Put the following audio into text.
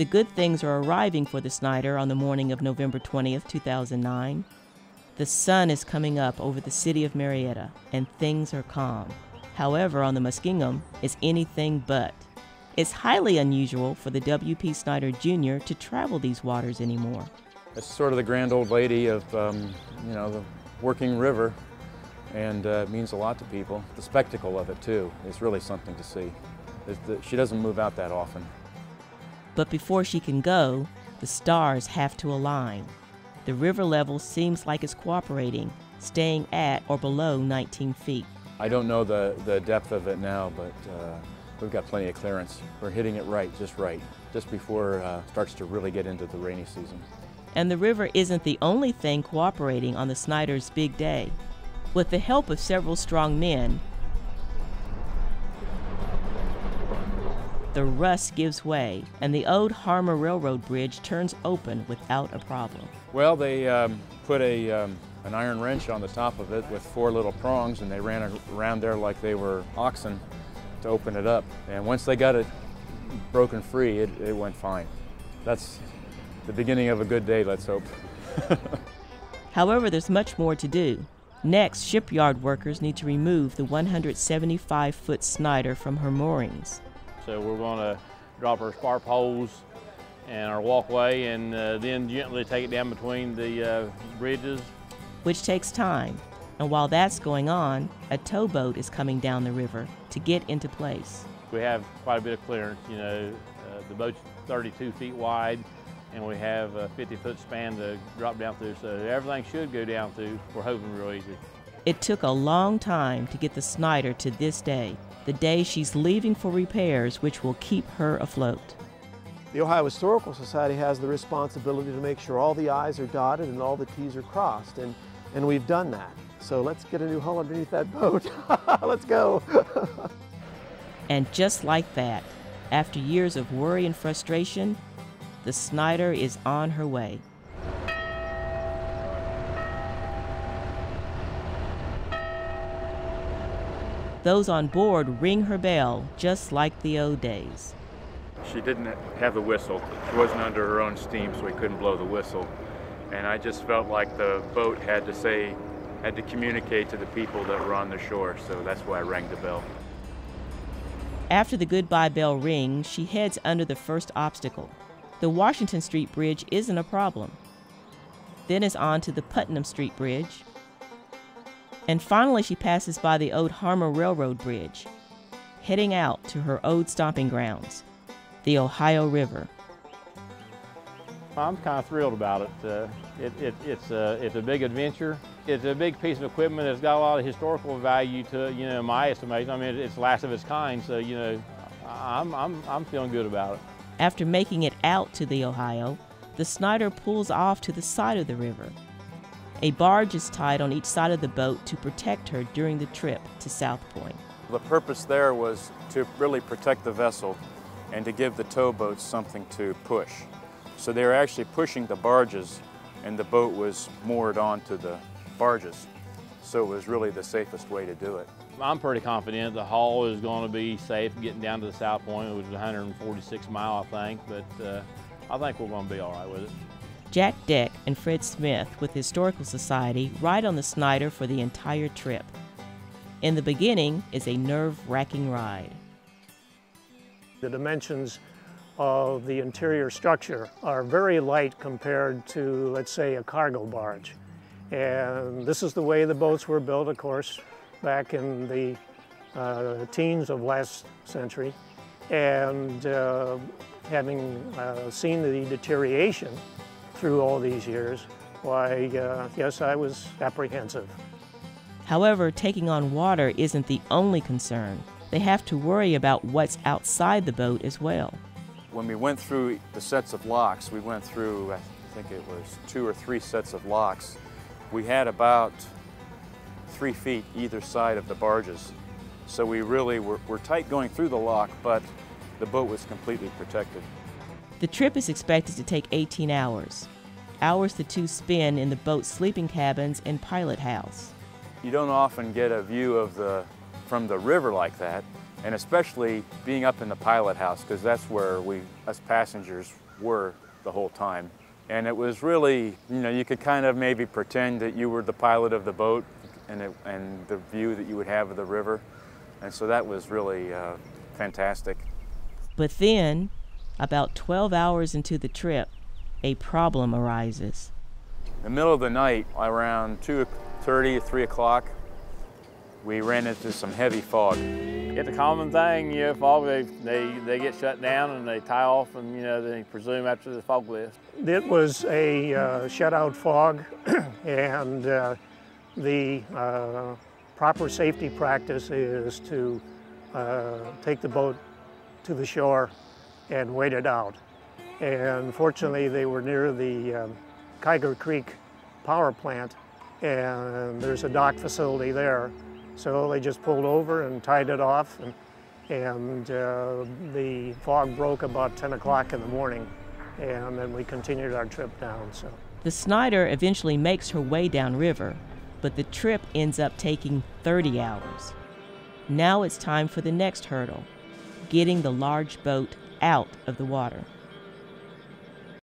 The good things are arriving for the Snyder on the morning of November 20th, 2009. The sun is coming up over the city of Marietta, and things are calm. However, on the Muskingum, it's anything but. It's highly unusual for the W.P. Snyder Jr. to travel these waters anymore. It's sort of the grand old lady of, um, you know, the working river, and uh, it means a lot to people. The spectacle of it, too, is really something to see. The, she doesn't move out that often. But before she can go, the stars have to align. The river level seems like it's cooperating, staying at or below 19 feet. I don't know the, the depth of it now, but uh, we've got plenty of clearance. We're hitting it right, just right, just before it uh, starts to really get into the rainy season. And the river isn't the only thing cooperating on the Snyder's big day. With the help of several strong men, the rust gives way and the old Harmar Railroad Bridge turns open without a problem. Well, they um, put a, um, an iron wrench on the top of it with four little prongs and they ran around there like they were oxen to open it up. And once they got it broken free, it, it went fine. That's the beginning of a good day, let's hope. However, there's much more to do. Next, shipyard workers need to remove the 175 foot Snyder from her moorings. So we're going to drop our spar poles and our walkway and uh, then gently take it down between the uh, bridges. Which takes time. And while that's going on, a towboat is coming down the river to get into place. We have quite a bit of clearance. You know, uh, the boat's 32 feet wide and we have a 50 foot span to drop down through. So everything should go down through. We're hoping real easy. It took a long time to get the Snyder to this day, the day she's leaving for repairs which will keep her afloat. The Ohio Historical Society has the responsibility to make sure all the I's are dotted and all the T's are crossed, and, and we've done that. So let's get a new hull underneath that boat. let's go. and just like that, after years of worry and frustration, the Snyder is on her way. Those on board ring her bell just like the old days. She didn't have the whistle. She wasn't under her own steam, so we couldn't blow the whistle. And I just felt like the boat had to say, had to communicate to the people that were on the shore, so that's why I rang the bell. After the goodbye bell rings, she heads under the first obstacle. The Washington Street Bridge isn't a problem. Then it's on to the Putnam Street Bridge. And finally, she passes by the old Harmar Railroad Bridge, heading out to her old stomping grounds the Ohio River. I'm kind of thrilled about it. Uh, it, it it's, a, it's a big adventure. It's a big piece of equipment that's got a lot of historical value to it, you know, in my estimation. I mean, it's last of its kind, so, you know, I'm, I'm, I'm feeling good about it. After making it out to the Ohio, the Snyder pulls off to the side of the river. A barge is tied on each side of the boat to protect her during the trip to South Point. The purpose there was to really protect the vessel and to give the towboats something to push. So they were actually pushing the barges and the boat was moored onto the barges. So it was really the safest way to do it. I'm pretty confident the hull is going to be safe getting down to the South Point, which is 146 mile, I think, but uh, I think we're going to be all right with it. Jack Deck and Fred Smith with Historical Society ride on the Snyder for the entire trip. In the beginning is a nerve-wracking ride. The dimensions of the interior structure are very light compared to, let's say, a cargo barge. And this is the way the boats were built, of course, back in the uh, teens of last century. And uh, having uh, seen the deterioration through all these years, why, uh, yes, I was apprehensive. However, taking on water isn't the only concern they have to worry about what's outside the boat as well. When we went through the sets of locks, we went through, I think it was two or three sets of locks. We had about three feet either side of the barges. So we really were, were tight going through the lock, but the boat was completely protected. The trip is expected to take 18 hours. Hours the two spend in the boat's sleeping cabins and pilot house. You don't often get a view of the from the river like that, and especially being up in the pilot house, because that's where we, us passengers, were the whole time. And it was really, you know, you could kind of maybe pretend that you were the pilot of the boat and, it, and the view that you would have of the river. And so that was really uh, fantastic. But then, about 12 hours into the trip, a problem arises. In the middle of the night, around 2.30, 3 o'clock, we ran into some heavy fog. It's a common thing, you know, fog, they, they, they get shut down and they tie off and, you know, they presume after the fog lifts. It was a uh, shutout fog and uh, the uh, proper safety practice is to uh, take the boat to the shore and wait it out. And fortunately, they were near the um, Kyger Creek power plant, and there's a dock facility there. So they just pulled over and tied it off, and, and uh, the fog broke about 10 o'clock in the morning, and then we continued our trip down. So The Snyder eventually makes her way downriver, but the trip ends up taking 30 hours. Now it's time for the next hurdle getting the large boat out of the water.